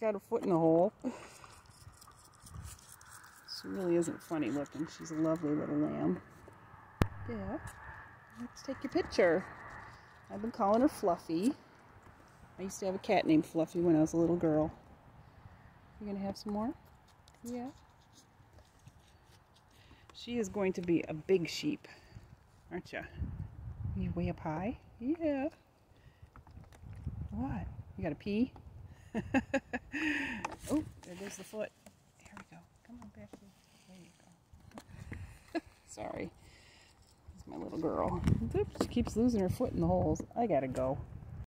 got her foot in the hole. She really isn't funny looking. She's a lovely little lamb. Yeah. Let's take your picture. I've been calling her Fluffy. I used to have a cat named Fluffy when I was a little girl. You gonna have some more? Yeah. She is going to be a big sheep, aren't you? You way up high? Yeah. What? You gotta pee? oh, there goes the foot. Here we go. Come on, here. There you go. Sorry. It's my little girl. Oops, she keeps losing her foot in the holes. I gotta go.